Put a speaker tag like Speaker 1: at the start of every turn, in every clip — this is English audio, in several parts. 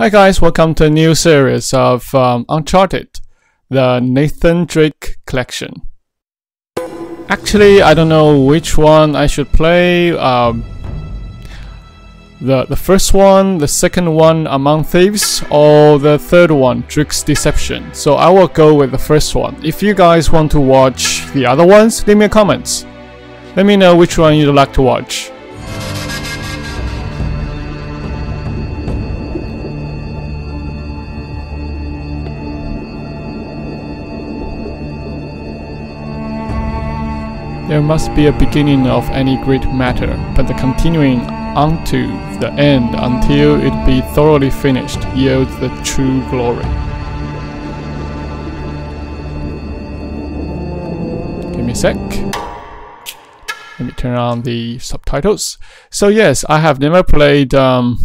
Speaker 1: Hi guys, welcome to a new series of um, Uncharted, the Nathan Drake collection. Actually, I don't know which one I should play. Um, the the first one, the second one, Among Thieves, or the third one, Drake's Deception. So I will go with the first one. If you guys want to watch the other ones, leave me a comment. Let me know which one you'd like to watch. There must be a beginning of any great matter, but the continuing unto the end until it be thoroughly finished yields the true glory. Give me a sec. Let me turn on the subtitles. So yes, I have never played um,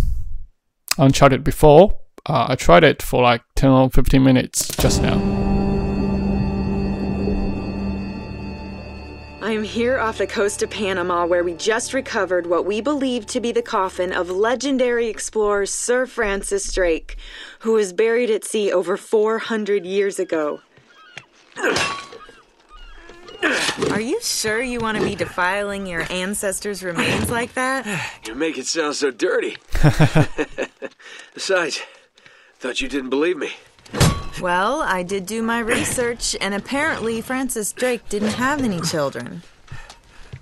Speaker 1: Uncharted before. Uh, I tried it for like 10 or 15 minutes just now.
Speaker 2: Here off the coast of Panama where we just recovered what we believe to be the coffin of legendary explorer Sir Francis Drake, who was buried at sea over 400 years ago. Are you sure you want to be defiling your ancestors' remains like that?
Speaker 3: You make it sound so dirty. Besides, thought you didn't believe me.
Speaker 2: Well, I did do my research, and apparently Francis Drake didn't have any children.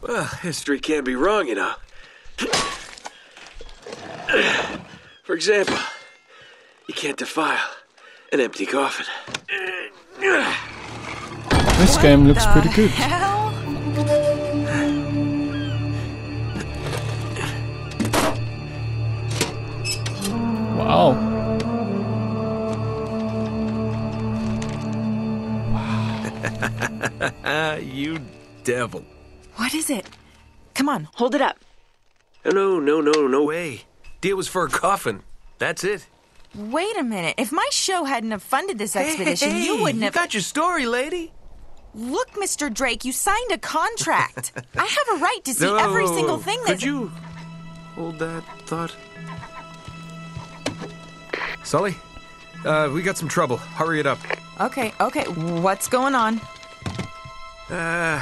Speaker 3: Well, history can't be wrong, you know. For example, you can't defile an empty coffin.
Speaker 1: This game looks pretty good.
Speaker 2: Hell?
Speaker 1: Wow.
Speaker 3: Ah, you devil.
Speaker 2: What is it? Come on, hold it up.
Speaker 3: No, no, no, no way. Deal was for a coffin. That's it.
Speaker 2: Wait a minute. If my show hadn't have funded this expedition,
Speaker 3: Hey,
Speaker 2: you wouldn't
Speaker 3: you
Speaker 2: have.
Speaker 3: got your story, lady.
Speaker 2: Look, Mr. Drake, you signed a contract. I have a right to see
Speaker 3: No,
Speaker 2: every single thing
Speaker 3: that.
Speaker 2: Could
Speaker 3: you hold that thought? Sully, uh, we got some trouble. Hurry it up.
Speaker 2: Okay, okay. What's going on?
Speaker 3: Uh,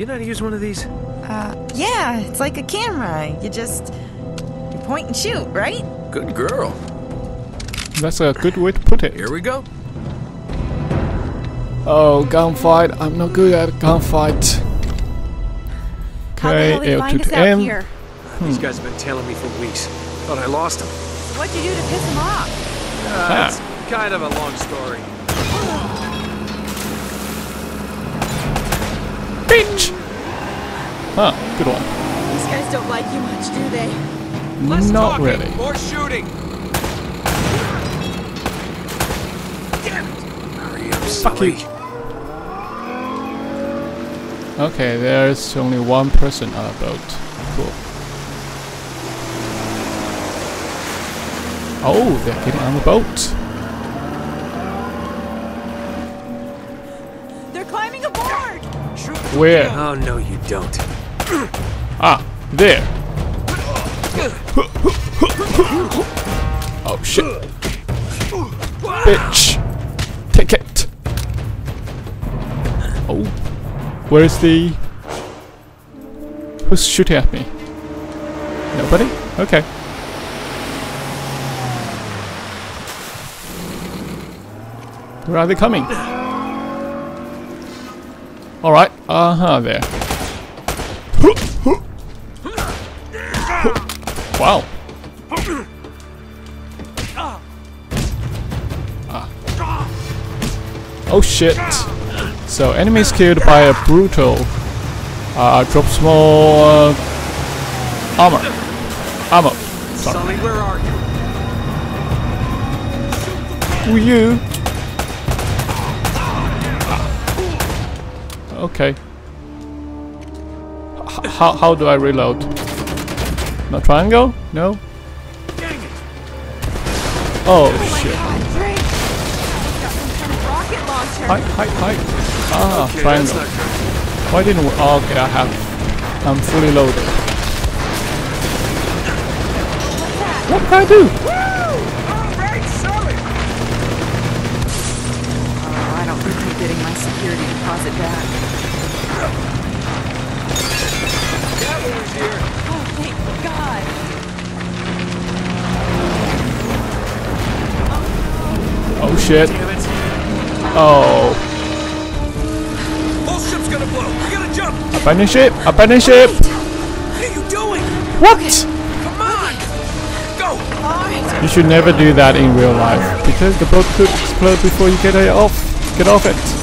Speaker 3: Do you know how to use one of these?
Speaker 2: Uh, yeah, it's like a camera. You just you point and shoot, right?
Speaker 3: Good girl.
Speaker 1: That's a good way to put it.
Speaker 3: Here we go.
Speaker 1: Oh, gunfight. I'm not good at gunfight.
Speaker 2: How the
Speaker 1: Okay,
Speaker 2: hell did you
Speaker 1: L2
Speaker 2: find us
Speaker 1: to
Speaker 2: out
Speaker 1: M.
Speaker 2: here?
Speaker 3: These guys have been tailing me for weeks. Thought I lost them.
Speaker 2: What'd you do to piss them off?
Speaker 1: Ah.
Speaker 3: It's kind of a long story.
Speaker 1: Bitch! Huh, good one.
Speaker 2: These guys don't like you much, do they?
Speaker 1: Not really.
Speaker 3: More shooting. Damn it! Hurry up,
Speaker 1: Fuck you. Okay, there's only one person on a boat. Cool. Oh, they're getting on the boat. Where?
Speaker 3: Oh no, you don't.
Speaker 1: Ah, there. Oh shit. Bitch. Take it. Oh. Where's the... Who's shooting at me? Nobody? Okay. Where are they coming? Uh-huh, there. Wow. Ah. Oh shit. So enemies killed by a brutal uh, drop small uh, armor. Armor. Sorry.
Speaker 3: Sully, where are you?
Speaker 1: Who you? Okay. H how, how do I reload? No triangle? No? Oh shit. Hi, hi, hi. Ah,
Speaker 4: Okay,
Speaker 1: triangle. Why didn't we? Oh, okay, I have. I'm fully loaded. What can I do?
Speaker 2: Deposit back.
Speaker 4: Cavalry's here.
Speaker 2: Oh, thank God.
Speaker 1: Oh shit.
Speaker 4: Damn it.
Speaker 1: Oh.
Speaker 4: Whole ship's gonna blow. We gotta jump.
Speaker 1: Abandon ship! Abandon ship!
Speaker 4: What are you doing?
Speaker 1: What?
Speaker 4: Come on. Go.
Speaker 2: All right.
Speaker 1: You should never do that in real life because the boat could explode before you get it off. Get off it.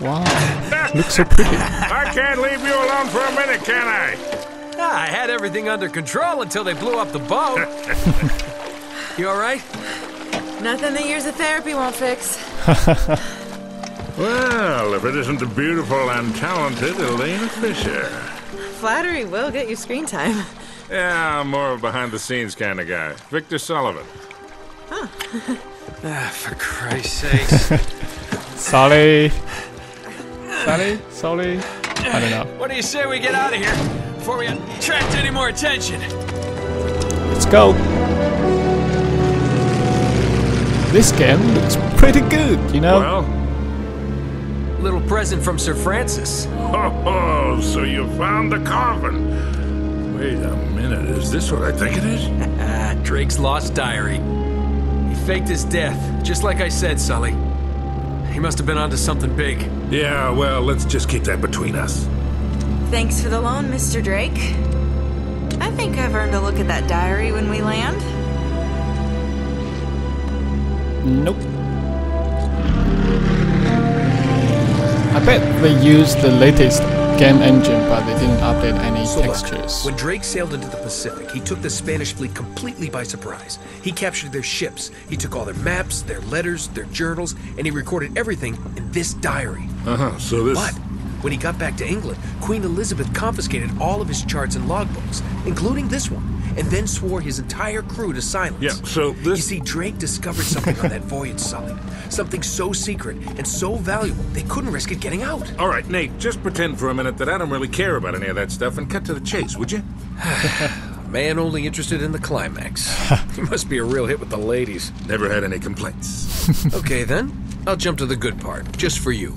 Speaker 1: Wow, looks so pretty.
Speaker 5: I can't leave you alone for a minute, can I?
Speaker 4: Ah, I had everything under control until they blew up the boat. you all right?
Speaker 2: Nothing that years of therapy won't fix.
Speaker 5: Well, if it isn't the beautiful and talented Elena Fisher.
Speaker 2: Flattery will get you screen time.
Speaker 5: Yeah, I'm more of a behind the scenes kind of guy. Victor Sullivan. Huh.
Speaker 4: Ah, for Christ's sake.
Speaker 1: Sorry. Sorry? Sorry? I don't know.
Speaker 4: what do you say we get out of here before we attract any more attention?
Speaker 1: Let's go. This game looks pretty good, you know?
Speaker 5: Well,
Speaker 4: Little present from Sir Francis.
Speaker 5: oh, oh, so you found the coffin. Wait a minute, is this what I think it is?
Speaker 4: Ah, Drake's lost diary. He faked his death, just like I said, Sully. He must have been onto something big.
Speaker 5: Yeah, well, let's just keep that between us.
Speaker 2: Thanks for the loan, Mr. Drake. I think I've earned a look at that diary when we land.
Speaker 1: Nope. I bet they used the latest game engine, but they didn't update any
Speaker 3: So look, when Drake sailed into the Pacific, he took the Spanish fleet completely by surprise. He captured their ships, he took all their maps, their letters, their journals, and he recorded everything in this diary.
Speaker 5: Uh huh, so this.
Speaker 3: But when he got back to England, Queen Elizabeth confiscated all of his charts and logbooks, including this one, and then swore his entire crew to silence.
Speaker 5: Yeah, so this.
Speaker 3: You see, Drake discovered something on that voyage, Sully. Something so secret and so valuable, they couldn't risk it getting out.
Speaker 5: All right, Nate, just pretend for a minute that I don't really care about any of that stuff and cut to the chase, would you?
Speaker 3: Man only interested in the climax. he must be a real hit with the ladies.
Speaker 5: Never had any complaints.
Speaker 3: Okay, then. I'll jump to the good part, just for you.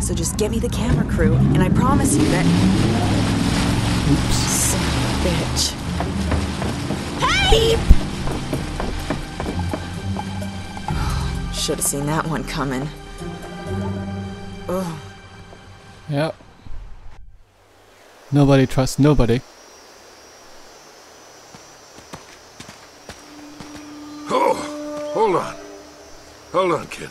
Speaker 2: So just get me the camera crew, and I promise you that. Oops. Son of a bitch. Hey! Should have seen that one coming. Ugh.
Speaker 1: Yep. Nobody trusts nobody.
Speaker 5: Oh, hold on. Hold on, kid.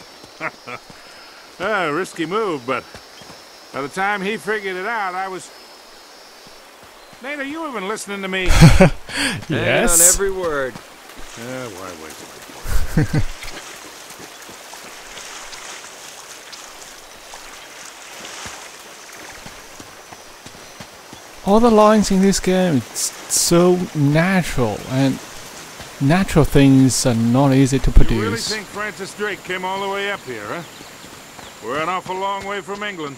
Speaker 5: ah, risky move, but by the time he figured it out, I was. Nate, are you even listening to me?
Speaker 3: Hang on
Speaker 1: Yes.
Speaker 3: every word.
Speaker 5: Yeah, why wait?
Speaker 1: All the lines in this game it's so natural and natural things are not easy to produce.
Speaker 5: You really think Francis Drake came all the way up here, huh? We're an awful long way from England.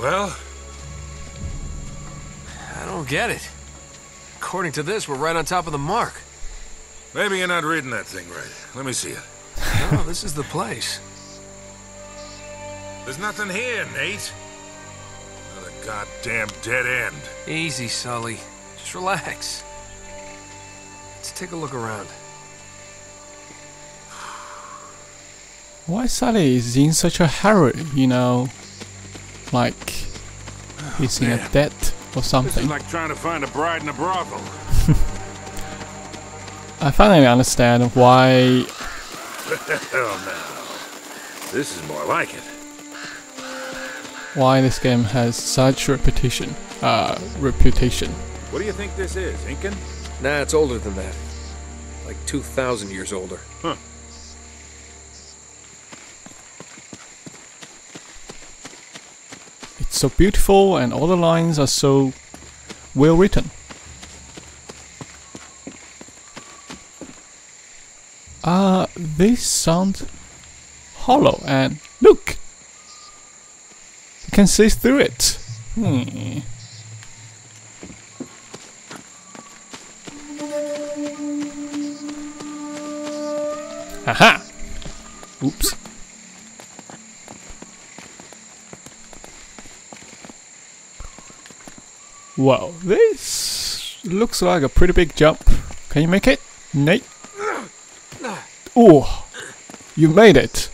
Speaker 5: Well,
Speaker 3: I don't get it. According to this, we're right on top of the mark.
Speaker 5: Maybe you're not reading that thing right. Let me see it.
Speaker 3: No, this is the place.
Speaker 5: There's nothing here, Nate. Another goddamn dead end.
Speaker 3: Easy, Sully. Just relax. Let's take a look around.
Speaker 1: Why Sally is in such a hurry, you know? Like oh, he's in a debt or something.
Speaker 5: This is
Speaker 1: something.
Speaker 5: like trying to find a bride in a brothel.
Speaker 1: I finally understand why
Speaker 5: Hell no. This is more like it.
Speaker 1: why this game has such repetition uh reputation.
Speaker 5: What do you think this is, Incan?
Speaker 3: Nah, it's older than that. Like 2,000 years older.
Speaker 5: Huh.
Speaker 1: It's so beautiful and all the lines are so well written. Uh, these sound hollow and look! You can see through it. Hmm. Aha! Oops. Wow, this looks like a pretty big jump. Can you make it, Nate? Oh, you made it.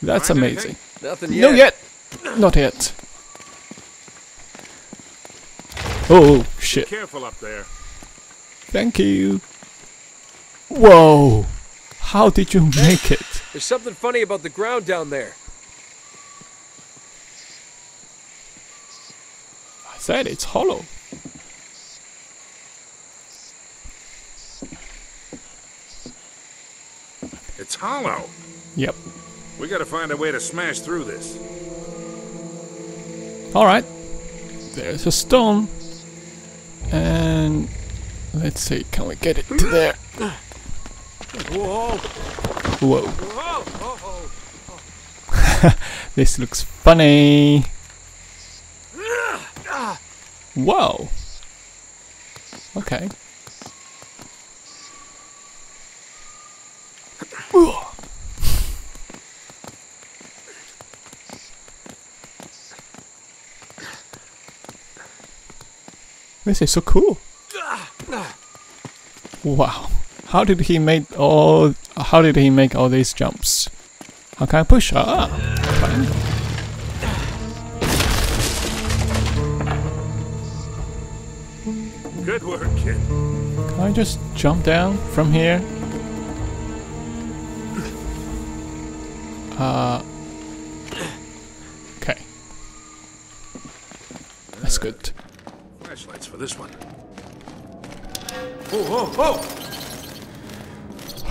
Speaker 1: That's
Speaker 5: Find
Speaker 1: amazing.
Speaker 5: anything?
Speaker 3: Nothing yet.
Speaker 1: No yet. Not yet. Oh, oh shit.
Speaker 5: Careful up there.
Speaker 1: Thank you. Whoa. How did you make it?
Speaker 3: There's something funny about the ground down there.
Speaker 1: I said it's hollow.
Speaker 5: Hollow.
Speaker 1: Yep.
Speaker 5: We gotta find a way to smash through this.
Speaker 1: Alright. There's a stone. And let's see, can we get it to there?
Speaker 3: Whoa!
Speaker 1: Whoa.
Speaker 3: Whoa! Whoa!
Speaker 1: This looks funny. Whoa. Okay. This is so cool. Wow. How did he make all how did he make all these jumps? How can I push? Ah. Fine.
Speaker 5: Good work, kid.
Speaker 1: Can I just jump down from here? Uh.
Speaker 3: Whoa!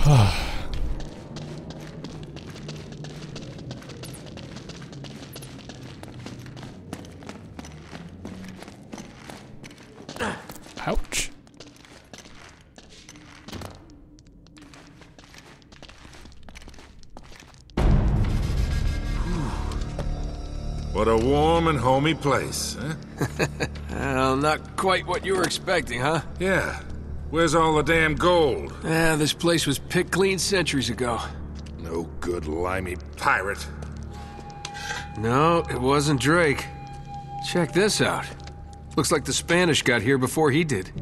Speaker 1: Ouch.
Speaker 5: What a warm and homey place, huh?
Speaker 3: Well, not quite what you were expecting, huh?
Speaker 5: Yeah. Where's all the damn gold?
Speaker 3: Yeah, this place was picked clean centuries ago.
Speaker 5: No good limey pirate.
Speaker 3: No, it wasn't Drake. Check this out. Looks like the Spanish got here before he did.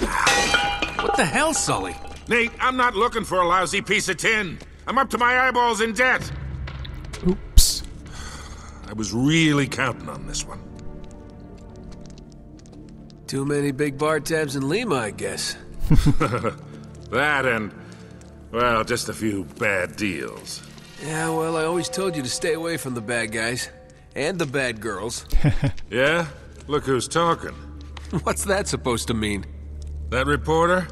Speaker 3: What the hell, Sully?
Speaker 5: Nate, I'm not looking for a lousy piece of tin. I'm up to my eyeballs in debt.
Speaker 1: Oops.
Speaker 5: I was really counting on this one.
Speaker 3: Too many big bar tabs in Lima, I guess.
Speaker 5: That and, well, just a few bad deals.
Speaker 3: Yeah, well, I always told you to stay away from the bad guys. And the bad girls.
Speaker 5: Yeah? Look who's talking.
Speaker 3: What's that supposed to mean?
Speaker 5: That reporter?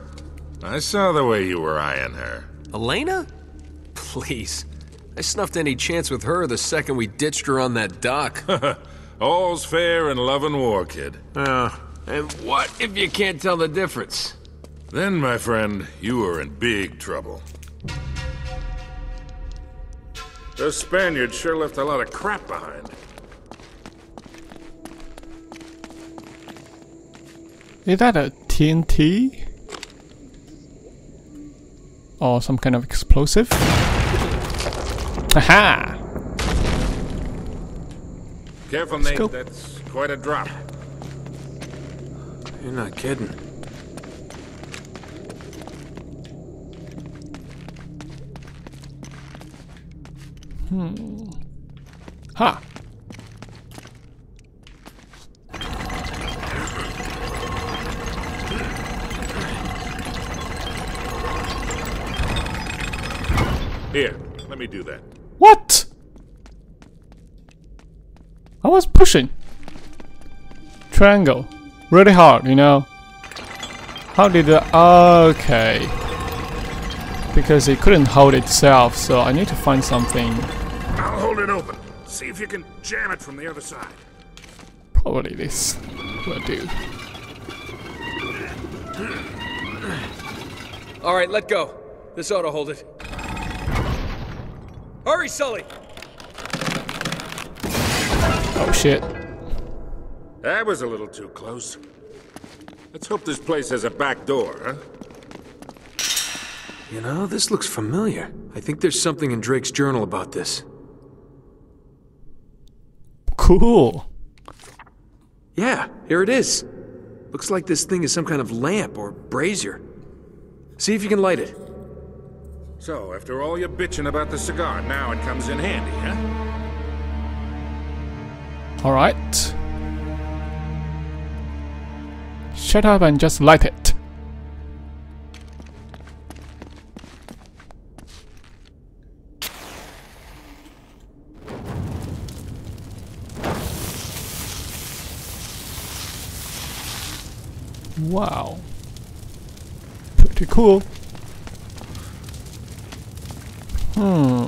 Speaker 5: I saw the way you were eyeing her.
Speaker 3: Elena? Please. I snuffed any chance with her the second we ditched her on that dock.
Speaker 5: All's fair in love and war, kid.
Speaker 3: Oh, and what if you can't tell the difference?
Speaker 5: Then, my friend, you are in big trouble. Those Spaniards sure left a lot of crap behind.
Speaker 1: Is that a TNT? Or some kind of explosive? Haha!
Speaker 5: Careful, Nate. That's quite a drop.
Speaker 3: You're not kidding. Hmm.
Speaker 1: Ha!
Speaker 5: Here, let me do that.
Speaker 1: What? I was pushing. Triangle. Really hard, you know. How did the... Okay. Because it couldn't hold itself, so I need to find something.
Speaker 5: I'll hold it open. See if you can jam it from the other side.
Speaker 1: Probably this will do.
Speaker 3: All right, let go. This ought to hold it. Hurry, Sully!
Speaker 1: Oh shit.
Speaker 5: That was a little too close. Let's hope this place has a back door, huh?
Speaker 3: You know, this looks familiar. I think there's something in Drake's journal about this.
Speaker 1: Cool.
Speaker 3: Yeah, here it is. Looks like this thing is some kind of lamp or brazier. See if you can light it.
Speaker 5: So, after all your bitching about the cigar, now it comes in handy, huh?
Speaker 1: Alright. Shut up and just light it. Wow. Pretty cool. Hmm.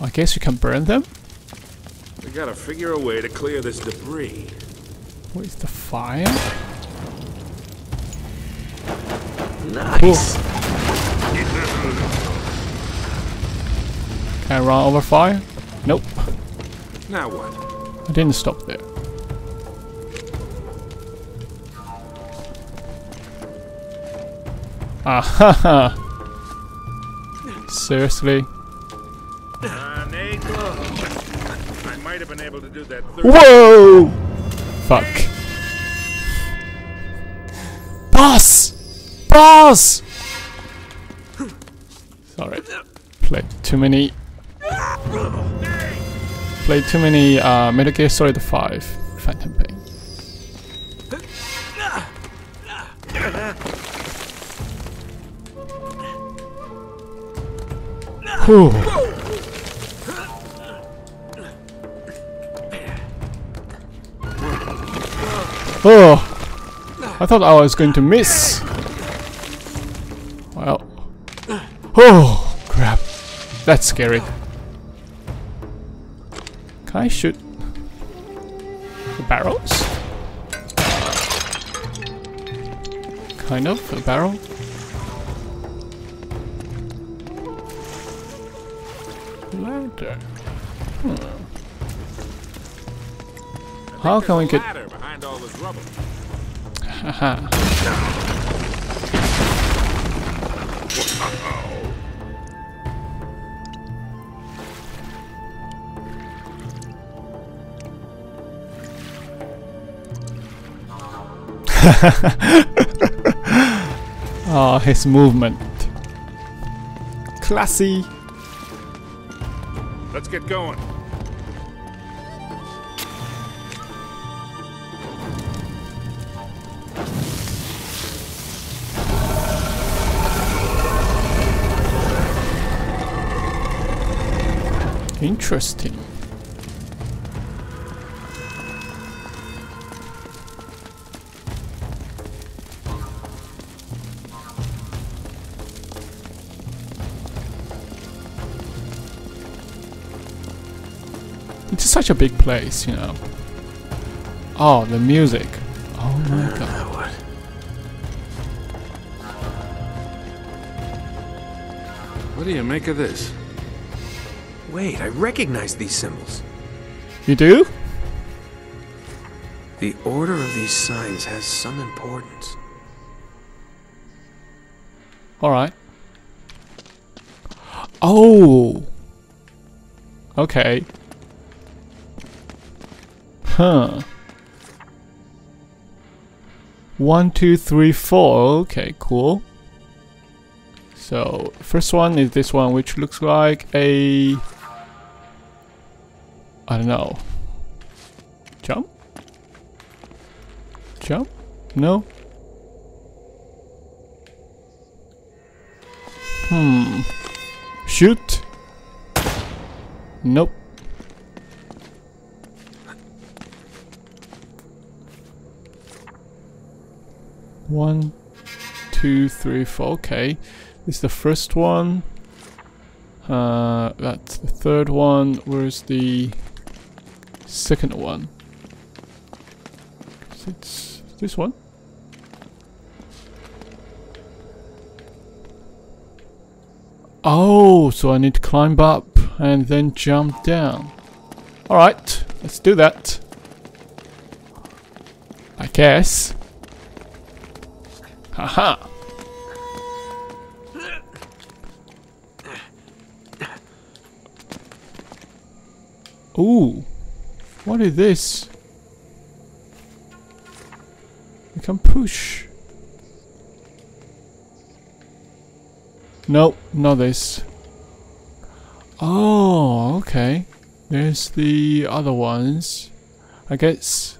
Speaker 1: I guess you can burn them?
Speaker 5: We gotta figure a way to clear this debris.
Speaker 1: Where's the fire?
Speaker 3: Nice.
Speaker 1: Can I run over fire? Nope.
Speaker 5: Now what?
Speaker 1: I didn't stop there. Ah Seriously?
Speaker 5: Uh, Nate, look. I
Speaker 1: Boss! Sorry. Played too many. Played too many uh, Metal Gear Solid 5 Phantom Pain. Whew. Oh, I thought I was going to miss. Oh crap, that's scary. Can I shoot the barrels? Kind of, a barrel. Ladder. Hmm. How can we get...
Speaker 5: Ladder behind all this rubble.
Speaker 1: Haha. Oh, his movement. Classy.
Speaker 5: Let's get going.
Speaker 1: Interesting. Such a big place, you know. Oh, the music. Oh my uh, god.
Speaker 3: what?
Speaker 5: What do you make of this?
Speaker 3: Wait, I recognize these symbols.
Speaker 1: You do?
Speaker 3: The order of these signs has some importance.
Speaker 1: Alright. Oh! Okay. Huh. One, two, three, four. Okay, cool. So, first one is this one, which looks like a... I don't know. Jump? Jump? No? Hmm. Shoot? Nope. One, two, three, four. Okay. This is the first one. Uh, that's the third one. Where's the second one? It's this one. Oh, so I need to climb up and then jump down. Alright, let's do that. I guess. Haha. Ooh. What is this? We can push. Nope, not this. Oh, okay. There's the other ones. I guess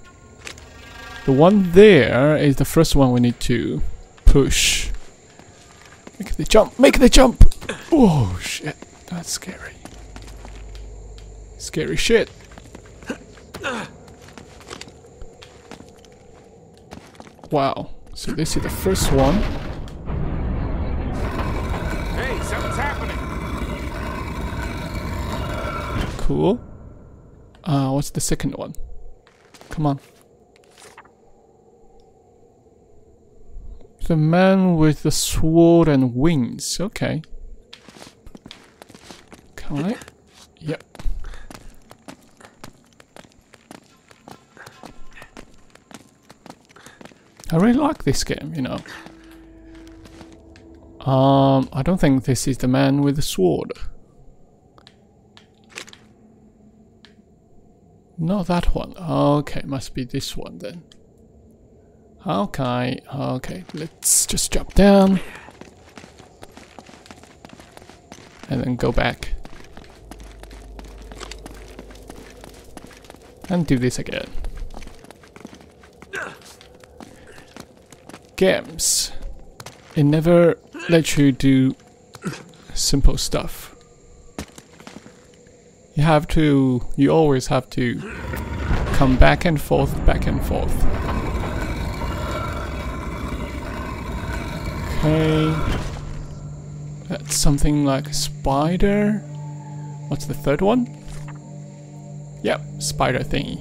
Speaker 1: the one there is the first one we need to push. Make the jump! Make the jump! Oh shit, that's scary. Scary shit. Wow. So this is the first one.
Speaker 5: Hey, something's happening.
Speaker 1: Cool. Uh, what's the second one? Come on. The man with the sword and wings. Okay. Can I? Yep. I really like this game, you know. Um, I don't think this is the man with the sword. Not that one. Okay, must be this one then. Okay, okay, let's just jump down. And then go back. And do this again. Games. It never lets you do simple stuff. You have to, you always have to come back and forth, back and forth. Okay. That's something like a spider. What's the third one? Yep, spider thingy.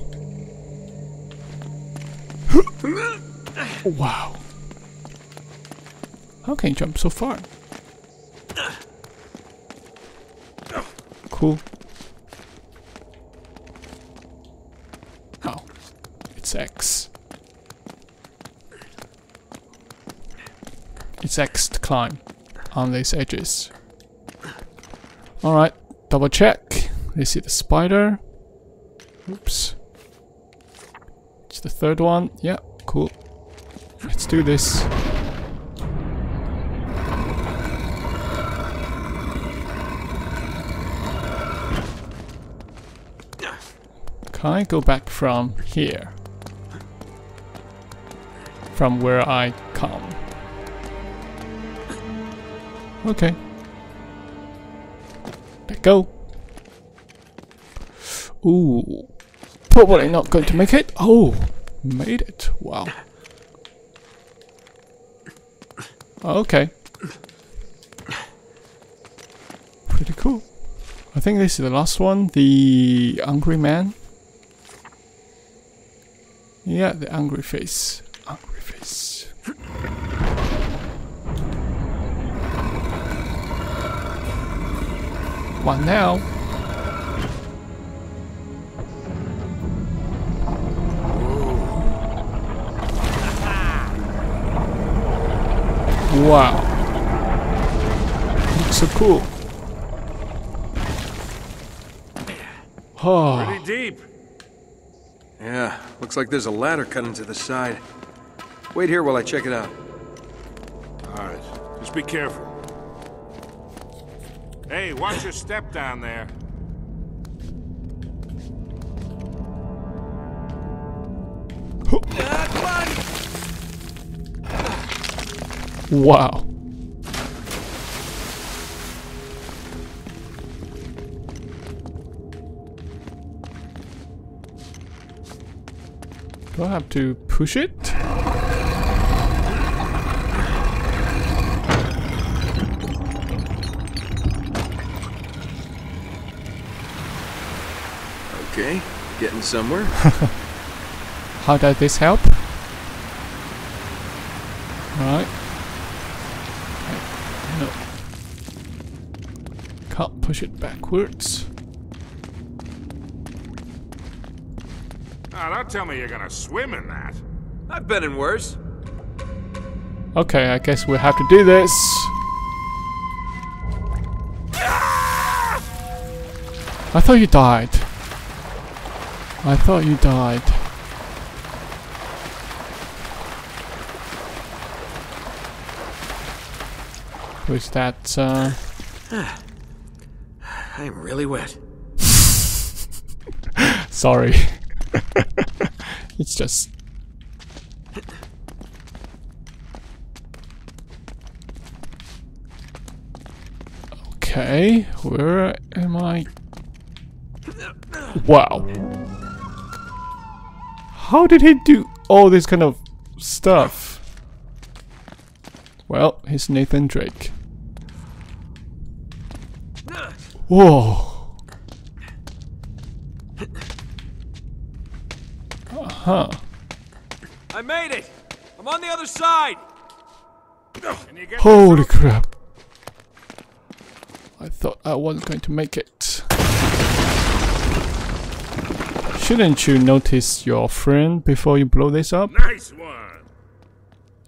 Speaker 1: wow. How can you jump so far? Cool. Oh, it's X. X to climb on these edges. Alright, double check. You see the spider. Oops. It's the third one. Yeah, cool. Let's do this. Can I go back from here? From where I come. Okay. Let go. Ooh. Probably not going to make it. Oh, made it. Wow. Okay. Pretty cool. I think this is the last one. The angry man. Yeah, the angry face. Angry face. One now. Wow. Looks so cool. Oh,
Speaker 5: Pretty deep.
Speaker 3: Yeah, looks like there's a ladder cut into the side. Wait here while I check it out.
Speaker 5: All right, just be careful. Hey, watch your step down there.
Speaker 1: wow. Do I have to push it?
Speaker 3: Okay, getting somewhere.
Speaker 1: How does this help? Right. Okay. No. Can't push it backwards.
Speaker 5: Ah, don't tell me you're gonna swim in that.
Speaker 3: I've been in worse.
Speaker 1: Okay, I guess we'll have to do this. I thought you died. I thought you died. Who's that? Uh,
Speaker 3: I'm really wet.
Speaker 1: sorry. it's just. Okay, where am I? Wow. How did he do all this kind of stuff? Well, he's Nathan Drake. Whoa. Uh-huh.
Speaker 3: I made it! I'm on the other side!
Speaker 5: Can you get
Speaker 1: Holy crap. I thought I wasn't going to make it. Shouldn't you notice your friend before you blow this up?
Speaker 5: nice one?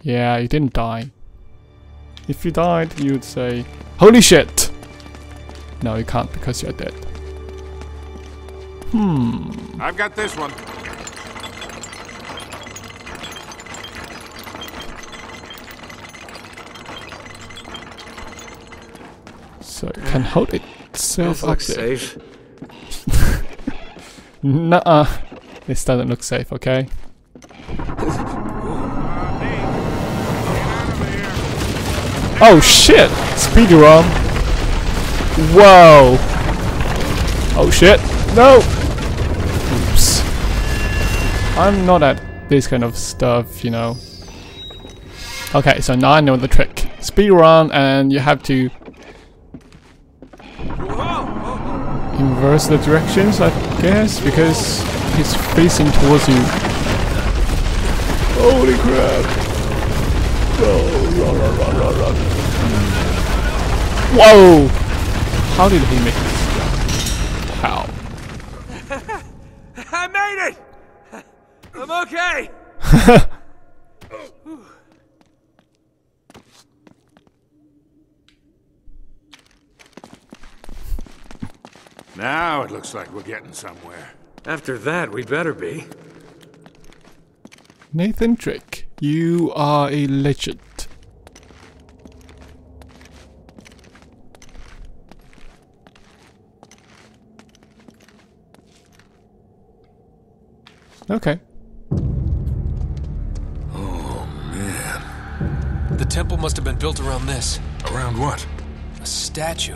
Speaker 1: Yeah, you didn't die. If you died, you'd say, Holy shit! No, you can't because you're dead. Hmm.
Speaker 5: I've got this one.
Speaker 1: So it can hold itself
Speaker 3: This
Speaker 1: up
Speaker 3: looks
Speaker 1: there.
Speaker 3: safe.
Speaker 1: Nuh-uh. This doesn't look safe, okay?
Speaker 5: Nate, get out of there.
Speaker 1: Oh shit! Speed run. Whoa! Oh shit! No! Oops. I'm not at this kind of stuff, you know. Okay, so now I know the trick. Speed run and you have to inverse the directions, I guess, because he's facing towards you. Holy crap! Oh, run! Run! Run! Run! Run! Whoa! How did he make this? How?
Speaker 4: I made it! I'm okay!
Speaker 5: Now it looks like we're getting somewhere.
Speaker 4: After that, we better be.
Speaker 1: Nathan Drake, you are a legend. Okay. Oh, man.
Speaker 3: The temple must have been built around this.
Speaker 5: Around what?
Speaker 3: A statue.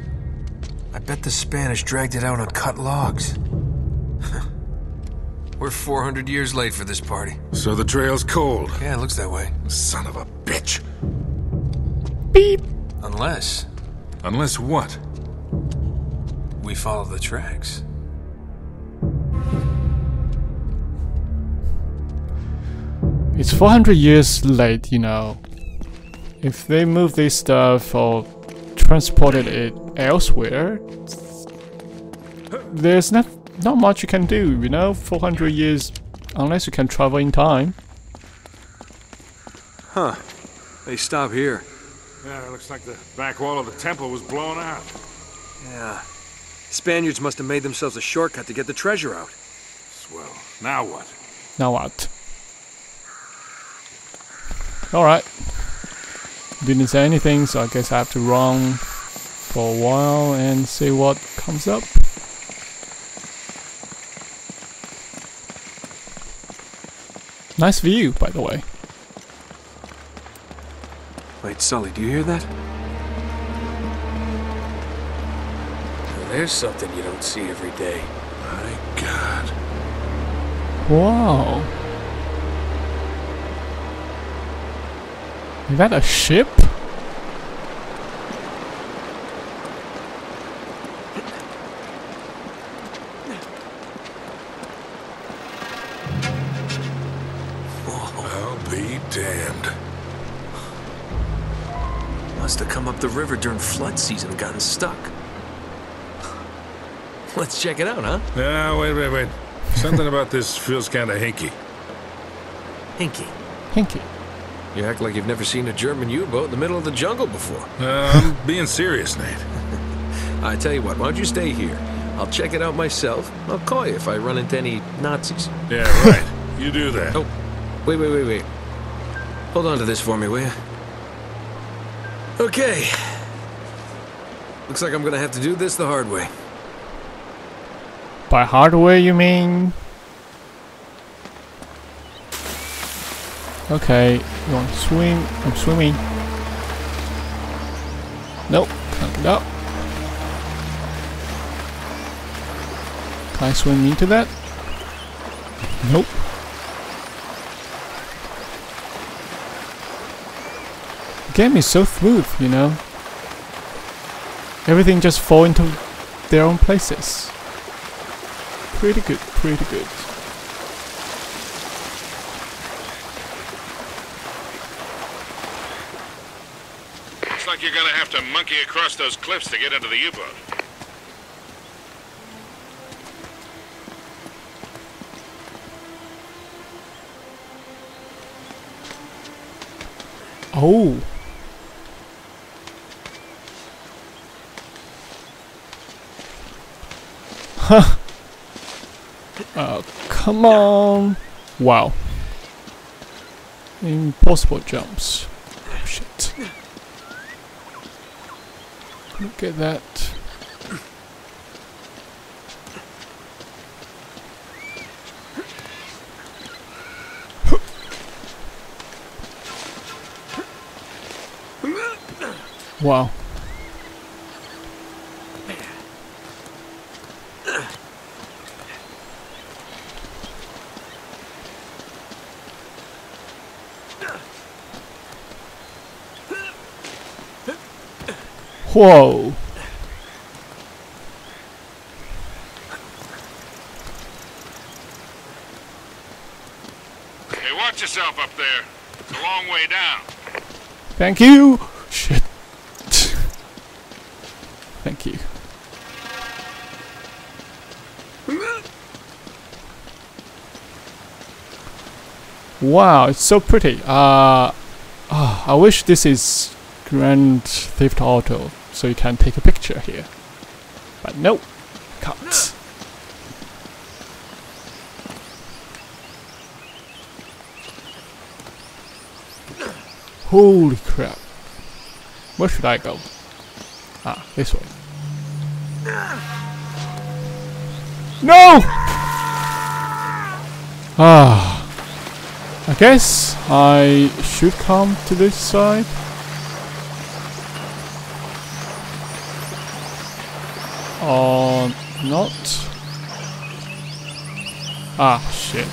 Speaker 3: I bet the Spanish dragged it out on cut logs. We're 400 years late for this party.
Speaker 5: So the trail's cold.
Speaker 3: Yeah, it looks that way.
Speaker 5: Son of a bitch.
Speaker 1: Beep.
Speaker 3: Unless
Speaker 5: Unless what?
Speaker 3: we follow the tracks.
Speaker 1: It's 400 years late, you know. If they move this stuff or transported it elsewhere, there's not not much you can do, you know. 400 years, unless you can travel in time.
Speaker 4: Huh. They stop here.
Speaker 5: Yeah, it looks like the back wall of the temple was blown out.
Speaker 4: Yeah. Spaniards must have made themselves a shortcut to get the treasure out.
Speaker 5: Swell. Now what?
Speaker 1: Now what? Alright. Didn't say anything, so I guess I have to run for a while and see what comes up. Nice view, by the way.
Speaker 4: Wait, Sully, do you hear that?
Speaker 3: There's something you don't see every day.
Speaker 5: My God.
Speaker 1: Wow. Is that a ship?
Speaker 5: I'll be damned.
Speaker 4: Must have come up the river during flood season and gotten stuck.
Speaker 3: Let's check it out, huh?
Speaker 5: Yeah, wait, wait, wait. Something about this feels kind of hinky.
Speaker 3: Hinky.
Speaker 1: Hinky.
Speaker 3: You act like you've never seen a German U-boat in the middle of the jungle before.
Speaker 5: Uh, I'm being serious, Nate.
Speaker 3: I tell you what, why don't you stay here? I'll check it out myself. I'll call you if I run into any Nazis.
Speaker 5: Yeah, right. You do that.
Speaker 3: Oh, wait, wait, wait, wait. Hold on to this for me, will you? Okay. Looks like I'm gonna have to do this the hard way.
Speaker 1: By hard way, you mean? Okay, you want to swim? I'm swimming. Nope, can't get up. Can I swim into that? Nope. The game is so smooth, you know. Everything just fall into their own places. Pretty good, pretty good.
Speaker 5: Looks like you're gonna have to monkey across those cliffs to get into the U-boat.
Speaker 1: Oh. Huh. Oh, come on. Wow. Impossible jumps. Look at that. wow. Whoa.
Speaker 5: Hey, watch yourself up there. It's a long way down.
Speaker 1: Thank you. Shit. Thank you. Wow, it's so pretty. Uh, ah, I wish this is Grand Theft Auto, so you can take a picture here. But no, can't. Holy crap. Where should I go? Ah, this way. No! Ah. I guess I should come to this side. Or not? Ah, shit.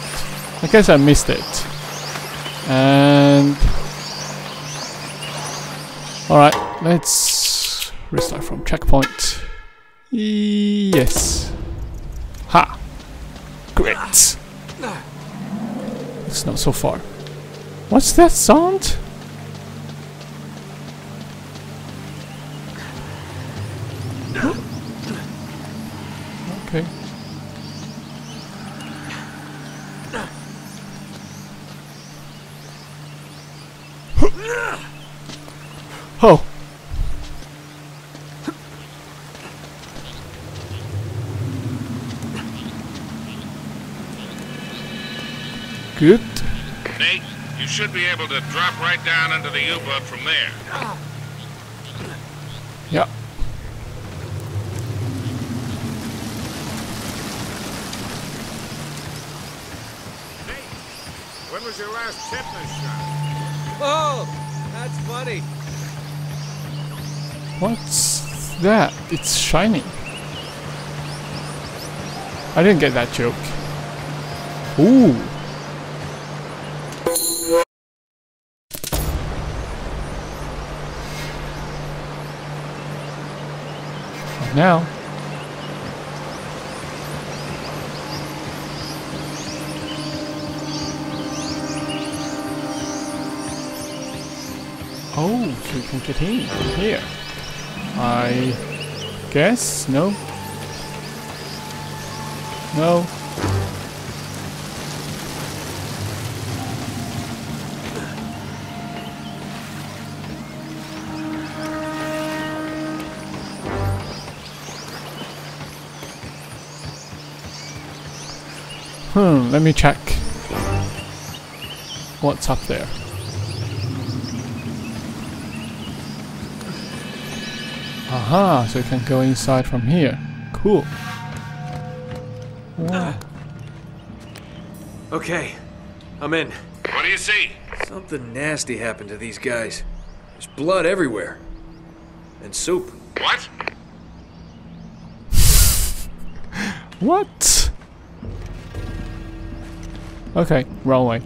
Speaker 1: I guess I missed it. And Alright, let's restart from checkpoint. Yes. Ha! Great. It's not so far. What's that sound?
Speaker 5: Should be able to drop right down into the U-boat from there.
Speaker 1: Yeah.
Speaker 5: Nate, when was your last tetanus shot?
Speaker 3: Oh, that's funny.
Speaker 1: What's that? It's shining. I didn't get that joke. Ooh. Guess no. No. Hmm, let me check what's up there. Aha, so you can go inside from here. Cool. Wow.
Speaker 3: Okay, I'm in.
Speaker 5: What do you see?
Speaker 3: Something nasty happened to these guys. There's blood everywhere. And soup.
Speaker 5: What?
Speaker 1: What? Okay, wrong way.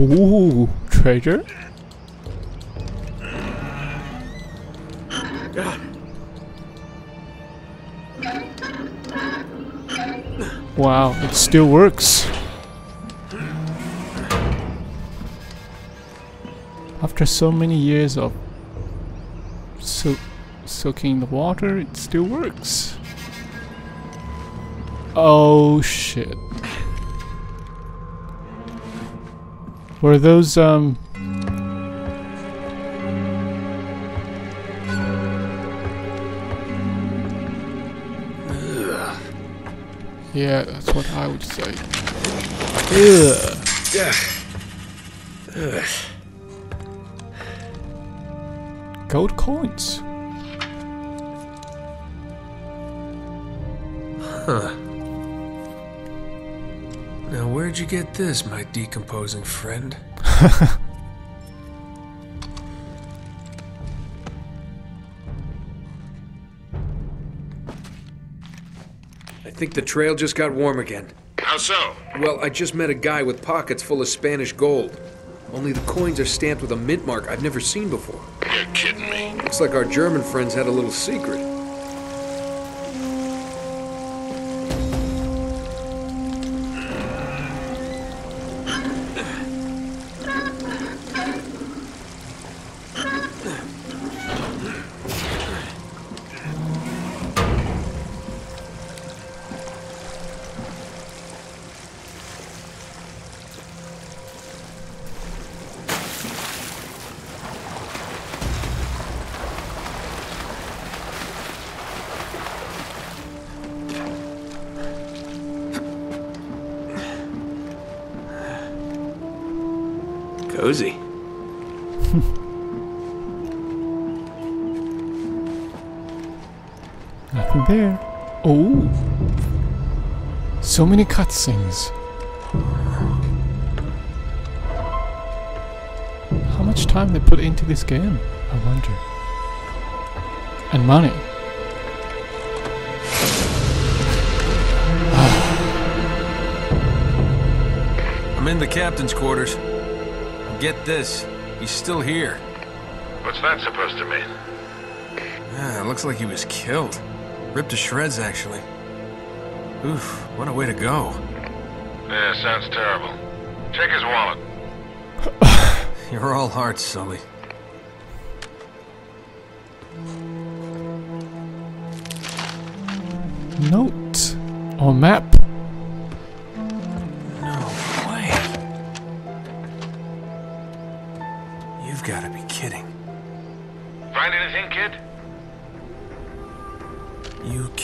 Speaker 1: Ooh, treasure? Wow, it still works. After so many years of so soaking in the water, it still works. Oh shit. Were those um Yeah, that's what I would say. Ugh. Gold coins.
Speaker 3: You get this, my decomposing friend? I think the trail just got warm again.
Speaker 5: How so?
Speaker 3: Well, I just met a guy with pockets full of Spanish gold. Only the coins are stamped with a mint mark I've never seen before.
Speaker 5: You're kidding me.
Speaker 3: Looks like our German friends had a little secret.
Speaker 1: So many cutscenes. How much time they put into this game? I wonder. And money.
Speaker 4: I'm in the captain's quarters. Get this, he's still here.
Speaker 5: What's that supposed to mean?
Speaker 4: Yeah, it looks like he was killed. Ripped to shreds, actually. Oof, what a way to go.
Speaker 5: Yeah, sounds terrible. Check his wallet.
Speaker 4: You're all hearts, Sully.
Speaker 1: Note. Or map.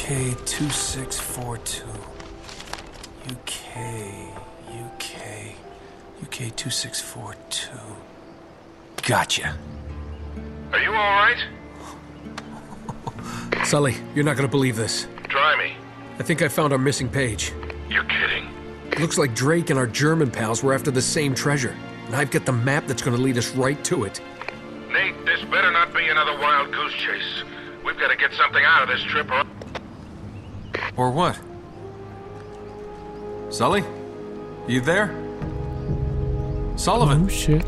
Speaker 5: UK2642.
Speaker 4: UK, UK, UK2642. Gotcha.
Speaker 5: Are you alright?
Speaker 3: Sully, you're not gonna believe this.
Speaker 5: Try me.
Speaker 3: I think I found our missing page.
Speaker 5: You're kidding.
Speaker 3: It looks like Drake and our German pals were after the same treasure. And I've got the map that's gonna lead us right to it.
Speaker 5: Nate, this better not be another wild goose chase. We've got to get something out of this trip or
Speaker 4: or what? Sully? You there? Sullivan?
Speaker 1: Oh shit.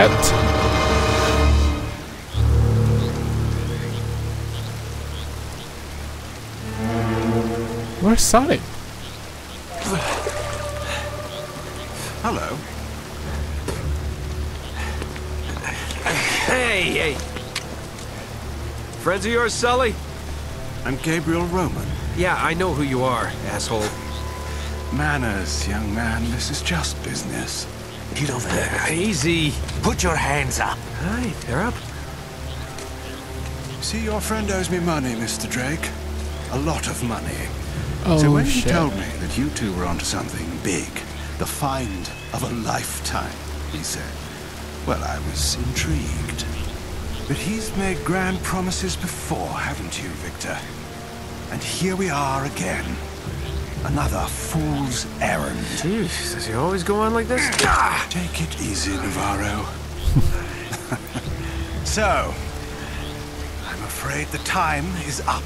Speaker 1: Bet. Where's Sonic?
Speaker 6: Hello.
Speaker 4: Hey, hey! Friends of yours, Sully?
Speaker 6: I'm Gabriel Roman.
Speaker 4: Yeah, I know who you are, asshole.
Speaker 6: Manners, young man. This is just business.
Speaker 4: Get over there. Easy.
Speaker 6: Put your hands up.
Speaker 4: Hi, they're up.
Speaker 6: See, your friend owes me money, Mr. Drake. A lot of money.
Speaker 1: Oh
Speaker 6: so when
Speaker 1: shit.
Speaker 6: he told me that you two were onto something big, the find of a lifetime, he said, well, I was intrigued. But he's made grand promises before, haven't you, Victor? And here we are again. Another fool's errand.
Speaker 4: Jeez, does he always go on like this? Ah!
Speaker 6: Take it easy, Navarro. so, I'm afraid the time is up.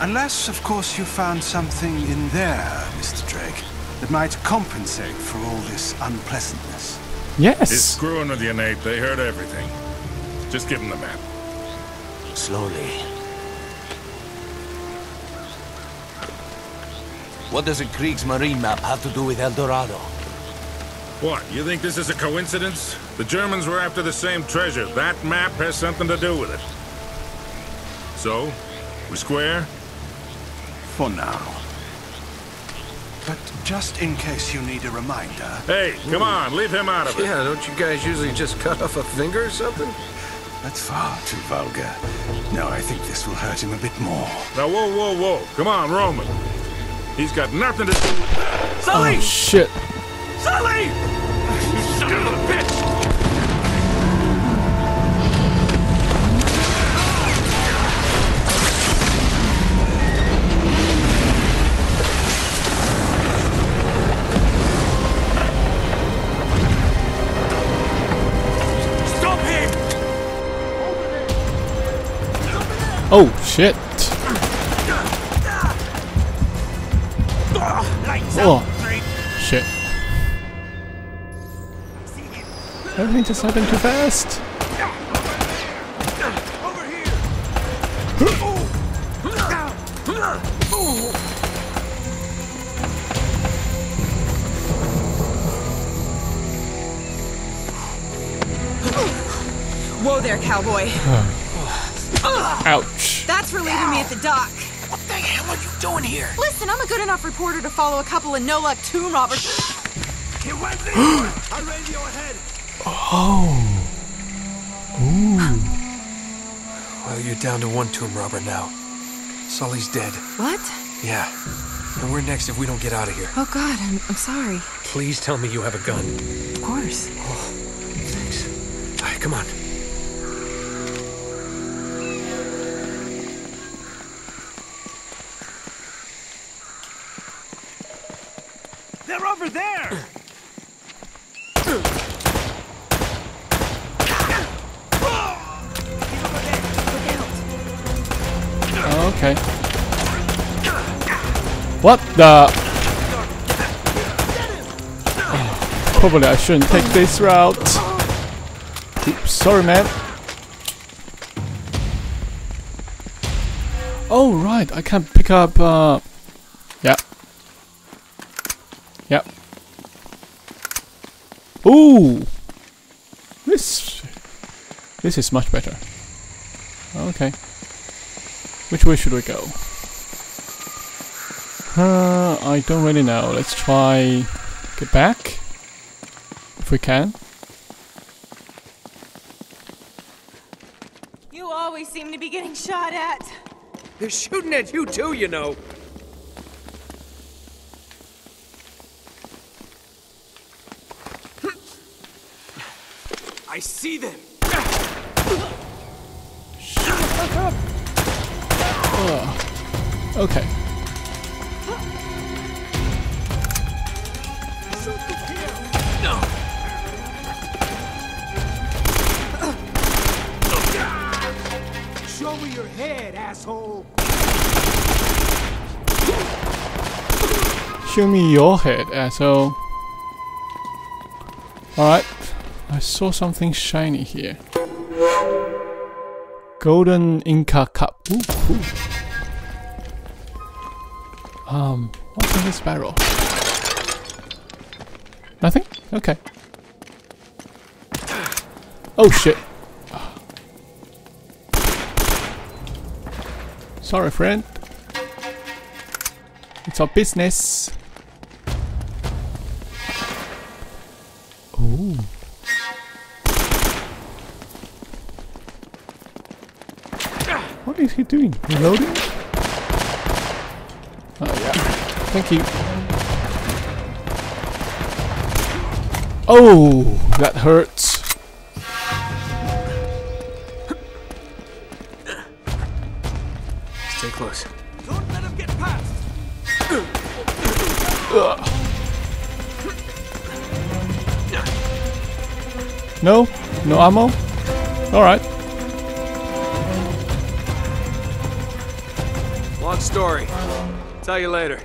Speaker 6: Unless, of course, you found something in there, Mr. Drake, that might compensate for all this unpleasantness.
Speaker 5: He's
Speaker 1: Yes.
Speaker 5: screwing with you, Nate. They heard everything. Just give him the map.
Speaker 7: Slowly. What does a Kriegsmarine map have to do with El Dorado?
Speaker 5: What, you think this is a coincidence? The Germans were after the same treasure. That map has something to do with it. So, we square?
Speaker 6: For now. But just in case you need a reminder,
Speaker 5: Hey, come on, leave him out of it.
Speaker 3: Yeah, don't you guys usually just cut off a finger or something?
Speaker 6: that's far too vulgar. No, I think this will hurt him a bit more.
Speaker 5: Now, whoa, whoa, whoa. Come on, Roman. He's got nothing to do with that.
Speaker 3: Oh, Sully!
Speaker 1: Oh shit.
Speaker 3: Sully! You son of a bitch! Stop him!
Speaker 1: Oh shit. Everything just happened too fast.
Speaker 2: Whoa there, cowboy.
Speaker 1: Ouch.
Speaker 2: That's relieving leaving me at the dock.
Speaker 3: What the hell are you doing here?
Speaker 2: Listen, I'm a good enough reporter to follow a couple of no-luck tomb robbers.
Speaker 3: Well, you're down to one tomb robber now. Sully's dead.
Speaker 2: What?
Speaker 3: Yeah. And we're next if we don't get out of here.
Speaker 2: Oh God, I'm, I'm sorry.
Speaker 3: Please tell me you have a gun.
Speaker 2: Of course.
Speaker 3: Oh, thanks. All right, come on.
Speaker 1: What the? Probably I shouldn't take this route. Oops, sorry man. Oh right, I can't pick up uh Yeah. Yep. Ooh! This this is much better. Okay. Which way should we go? Uh, I don't really know. Let's try get back if we can.
Speaker 2: You always seem to be getting shot at.
Speaker 3: They're shooting at you too, you know. I see them.
Speaker 1: Okay.
Speaker 8: Show me your head, asshole!
Speaker 1: Show me your head, asshole. Alright. I saw something shiny here. Golden Inca Cup. Ooh. Um, what's in this barrel? Nothing? Okay. Oh shit. Sorry, friend. It's our business. Ooh. What is he doing? Reloading? Oh yeah. Thank you. Oh, that hurts.
Speaker 3: Stay close.
Speaker 8: Don't let him get past!
Speaker 1: No? No ammo? Alright.
Speaker 3: Long story. Tell you later.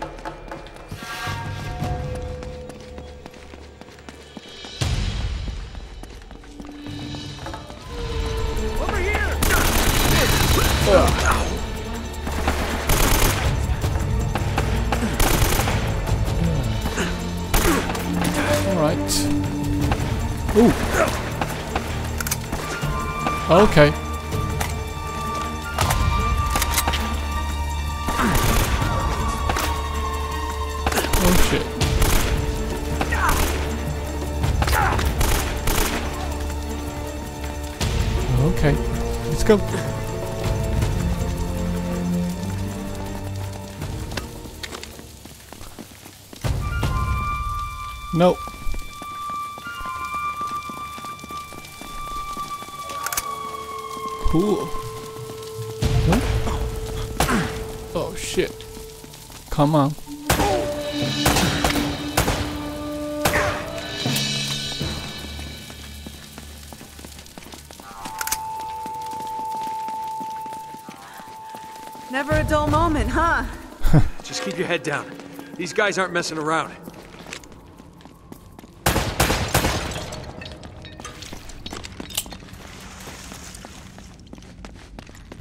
Speaker 2: Never a dull moment, huh?
Speaker 4: Just keep your head down. These guys aren't messing around.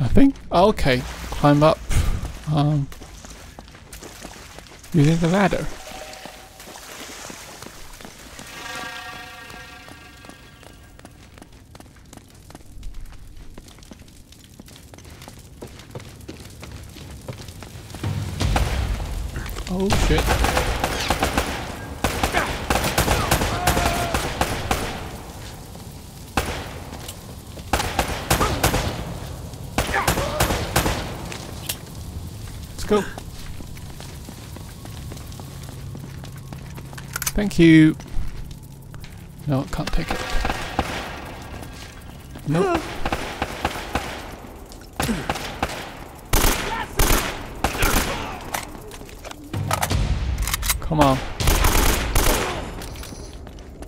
Speaker 1: Nothing? Okay. Climb up. Um, using the ladder. Thank you. No, can't take it. Nope. Come on.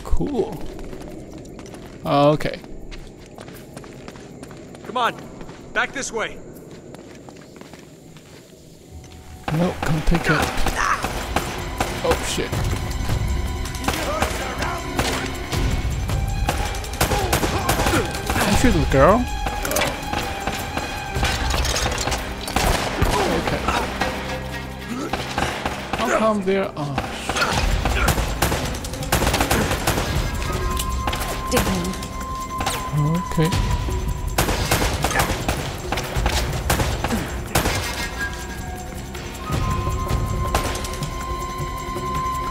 Speaker 1: Cool. Uh, okay.
Speaker 4: Come on, back this way.
Speaker 1: Nope, can't take it. I shoot the girl. Okay. How come there? Oh Okay.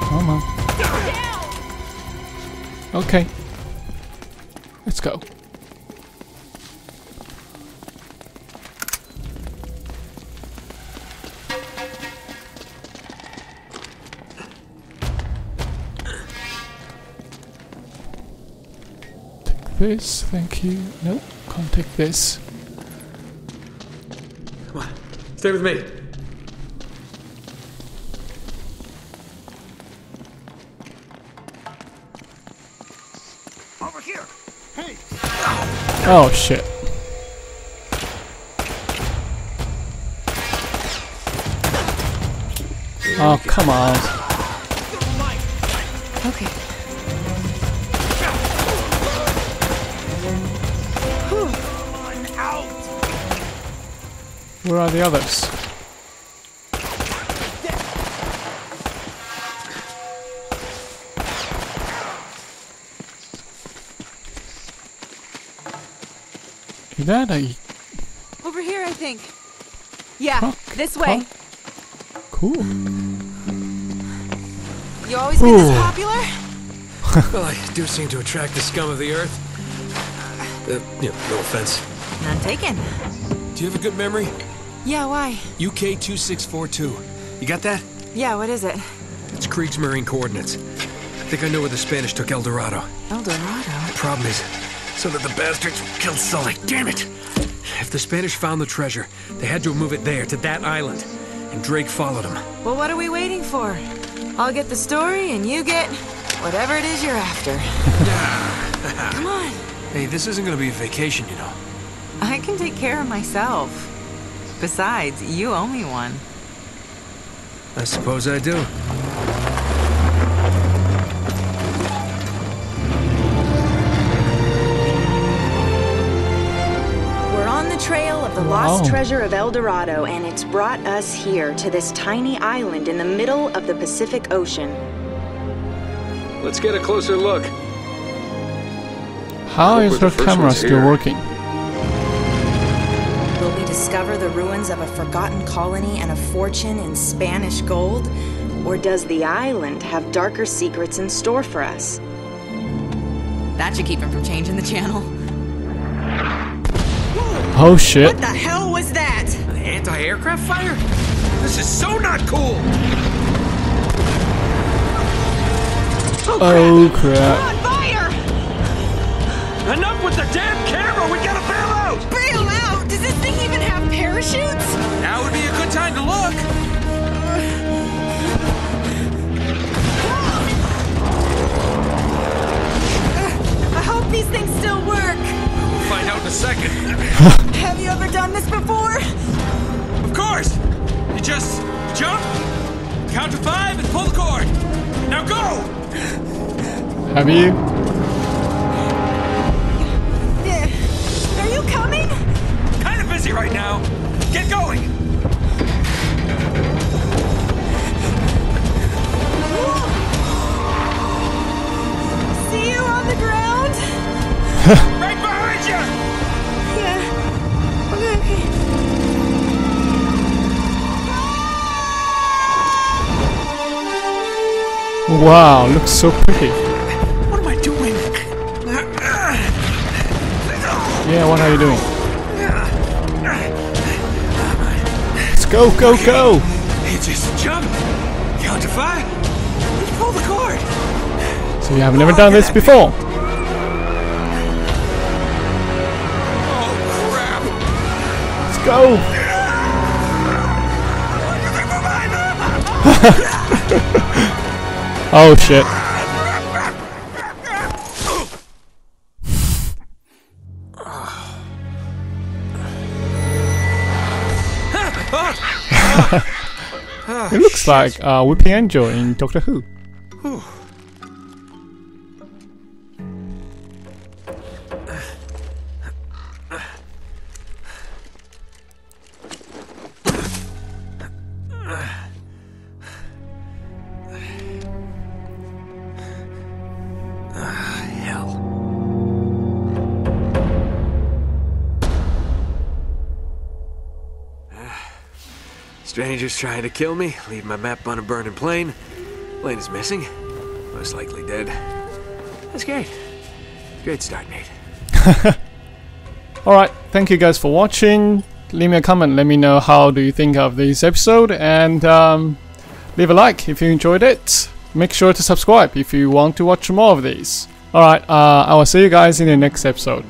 Speaker 1: Come on. Okay. Let's go. This, thank you. Nope, can't take this.
Speaker 4: Come on, stay with me.
Speaker 8: Over here. Hey,
Speaker 1: Oh shit. Oh, come on.
Speaker 2: Okay.
Speaker 1: Where are the others? Is that a
Speaker 2: Over here, I think. Yeah,
Speaker 1: Truck,
Speaker 2: this way.
Speaker 1: cool?
Speaker 2: You always been this popular?
Speaker 3: Well, I do seem to attract the scum of the earth. Uh, yeah, no offense.
Speaker 2: None taken.
Speaker 3: Do you have a good memory?
Speaker 2: Yeah, why?
Speaker 3: UK 2642. You got that?
Speaker 2: Yeah, what is it?
Speaker 3: It's Kriegsmarine coordinates. I think I know where the Spanish took El Dorado.
Speaker 2: El Dorado.
Speaker 3: The problem is, so that the bastards killed Sully. Damn it! If the Spanish found the treasure, they had to move it there, to that island. And Drake followed them.
Speaker 2: Well, what are we waiting for? I'll get the story, and you get whatever it is you're after. Come on.
Speaker 3: Hey, this isn't gonna be a vacation, you know.
Speaker 2: I can take care of myself. Besides, you owe me one.
Speaker 3: I suppose I do.
Speaker 2: We're on the trail of the
Speaker 1: Wow.
Speaker 2: lost treasure of El Dorado, and it's brought us here to this tiny island in the middle of the Pacific Ocean.
Speaker 4: Let's get a closer look.
Speaker 1: How
Speaker 4: Hope
Speaker 1: is
Speaker 4: we're
Speaker 1: her
Speaker 4: the
Speaker 1: camera still
Speaker 4: here.
Speaker 1: working?
Speaker 2: Will we discover the ruins of a forgotten colony and a fortune in Spanish gold? Or does the island have darker secrets in store for us?
Speaker 9: That should keep him from changing the channel.
Speaker 1: Oh shit.
Speaker 2: What the hell was that?
Speaker 3: An anti-aircraft fire? This is so not cool!
Speaker 1: Oh crap.
Speaker 2: On fire!
Speaker 4: Enough with the damn camera! We gotta bail
Speaker 2: parachutes?
Speaker 3: Now would be a good time to look!
Speaker 2: I hope these things still work.
Speaker 3: We'll find out in a second.
Speaker 2: Have you ever done this before?
Speaker 3: Of course! You just jump, count to five, and pull the cord. Now go!
Speaker 1: Have you?
Speaker 2: Yeah. Are you coming?
Speaker 3: Kind of busy right now. Get going!
Speaker 2: See you on the ground?
Speaker 3: Right behind you!
Speaker 2: Yeah. Okay, okay.
Speaker 1: Wow, looks so pretty.
Speaker 3: What am I doing?
Speaker 1: Yeah, what are you doing? Let's go, go, go!
Speaker 3: You just jump, count to five, and pull the cord.
Speaker 1: So you have never done this oh, before.
Speaker 3: Oh crap!
Speaker 1: Let's go! Oh shit. Like uh, Weeping Angel in Doctor Who.
Speaker 3: Strangers trying to kill me, leave my map on a burning plane. Plane is missing. Most likely dead. That's great. Great start, Nate.
Speaker 1: Alright, thank you guys for watching. Leave me a comment, let me know how do you think of this episode and um, leave a like if you enjoyed it. Make sure to subscribe if you want to watch more of these. Alright, uh, I will see you guys in the next episode.